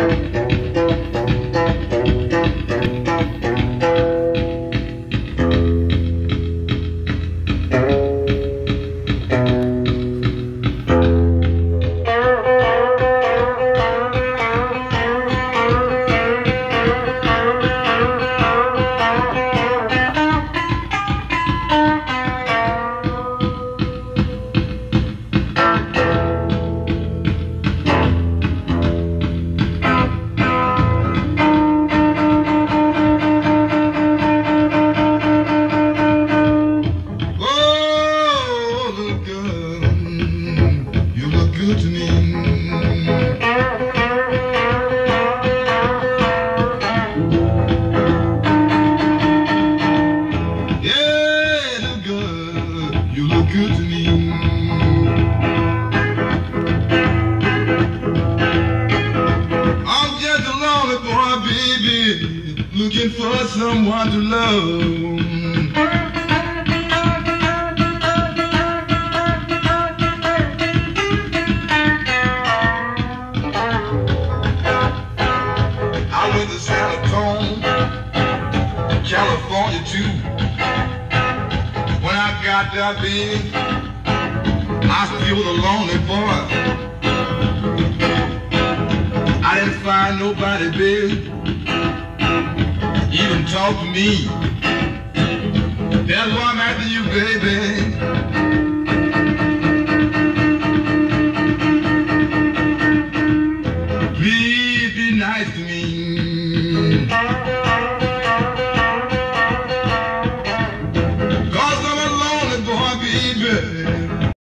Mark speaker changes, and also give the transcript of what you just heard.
Speaker 1: Oh, lonely boy, baby, looking for someone to love. California too. When I got there, big, I still was lonely boy. I didn't find nobody, big, even talk to me. That's why I'm after you, baby. nice to me. Bible.